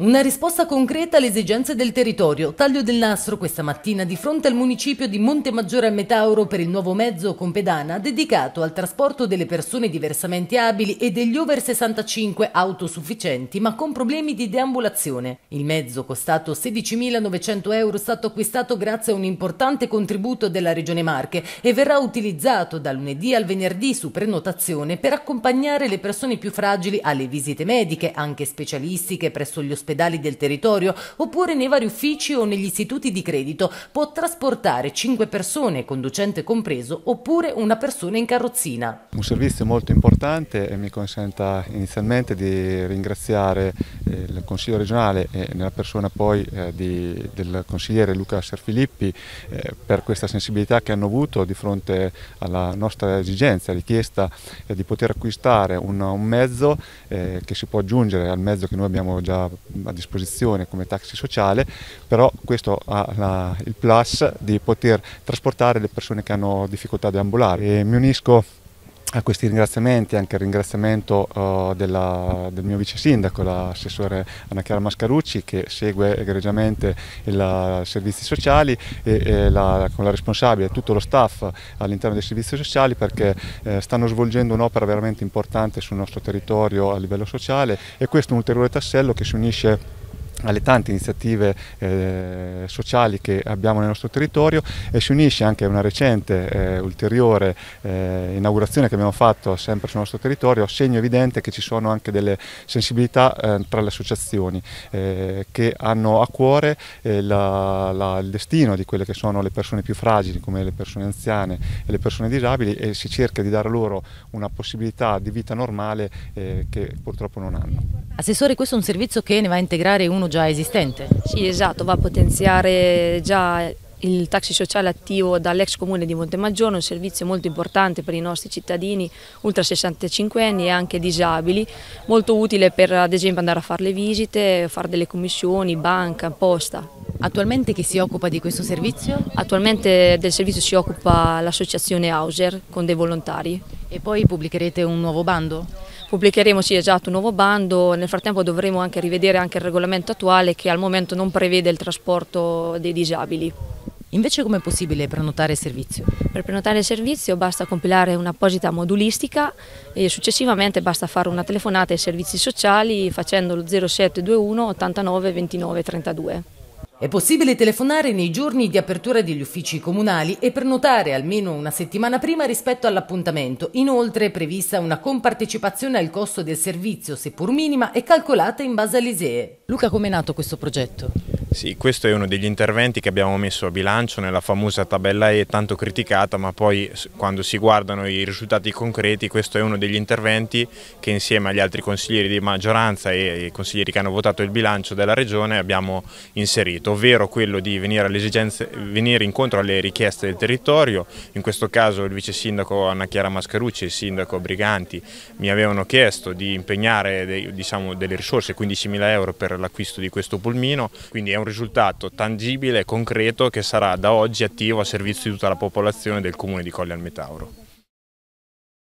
Una risposta concreta alle esigenze del territorio. Taglio del nastro questa mattina di fronte al municipio di Montemaggiore a Metauro per il nuovo mezzo con pedana dedicato al trasporto delle persone diversamente abili e degli over 65 autosufficienti ma con problemi di deambulazione. Il mezzo, costato 16.900 euro, è stato acquistato grazie a un importante contributo della Regione Marche e verrà utilizzato dal lunedì al venerdì su prenotazione per accompagnare le persone più fragili alle visite mediche, anche specialistiche presso gli ospedali ospedali del territorio oppure nei vari uffici o negli istituti di credito. Può trasportare 5 persone, conducente compreso, oppure una persona in carrozzina. Un servizio molto importante e mi consenta inizialmente di ringraziare il Consiglio regionale e nella persona poi eh, di, del consigliere Luca Serfilippi eh, per questa sensibilità che hanno avuto di fronte alla nostra esigenza, richiesta eh, di poter acquistare un, un mezzo che si può aggiungere al mezzo che noi abbiamo già a disposizione come taxi sociale, però questo ha la, il plus di poter trasportare le persone che hanno difficoltà di ambulare. E mi unisco a questi ringraziamenti, anche il ringraziamento uh, della, del mio vice sindaco, l'assessore Anna Chiara Mascarucci che segue egregiamente i servizi sociali e, e la, con la responsabile e tutto lo staff all'interno dei servizi sociali perché eh, stanno svolgendo un'opera veramente importante sul nostro territorio a livello sociale e questo è un ulteriore tassello che si unisce alle tante iniziative eh, sociali che abbiamo nel nostro territorio e si unisce anche a una recente eh, ulteriore eh, inaugurazione che abbiamo fatto sempre sul nostro territorio, segno evidente che ci sono anche delle sensibilità eh, tra le associazioni eh, che hanno a cuore eh, la, la, il destino di quelle che sono le persone più fragili come le persone anziane e le persone disabili e si cerca di dare loro una possibilità di vita normale che purtroppo non hanno. Assessore, questo è un servizio che ne va a integrare uno già esistente? Sì, esatto, va a potenziare già il taxi sociale attivo dall'ex comune di Montemaggiore, un servizio molto importante per i nostri cittadini ultra 65 anni e anche disabili, molto utile per ad esempio andare a fare le visite, fare delle commissioni, banca, posta. Attualmente chi si occupa di questo servizio? Attualmente del servizio si occupa l'associazione Auser con dei volontari. E poi pubblicherete un nuovo bando? Pubblicheremo sì esatto un nuovo bando, nel frattempo dovremo anche rivedere anche il regolamento attuale che al momento non prevede il trasporto dei disabili. Invece com'è possibile prenotare il servizio? Per prenotare il servizio basta compilare un'apposita modulistica e successivamente basta fare una telefonata ai servizi sociali facendo lo 0721 89 29 32. È possibile telefonare nei giorni di apertura degli uffici comunali e prenotare almeno una settimana prima rispetto all'appuntamento. Inoltre è prevista una compartecipazione al costo del servizio, seppur minima, e calcolata in base all'ISEE. Luca, come è nato questo progetto? Sì, questo è uno degli interventi che abbiamo messo a bilancio nella famosa tabella E tanto criticata, ma poi quando si guardano i risultati concreti questo è uno degli interventi che insieme agli altri consiglieri di maggioranza e i consiglieri che hanno votato il bilancio della Regione abbiamo inserito, ovvero quello di venire, venire incontro alle richieste del territorio, in questo caso il vice sindaco Anna Chiara Mascarucci e il sindaco Briganti mi avevano chiesto di impegnare dei, diciamo, delle risorse, 15.000 euro per l'acquisto di questo pulmino, quindi è un risultato tangibile e concreto che sarà da oggi attivo a servizio di tutta la popolazione del comune di Colle al Metauro.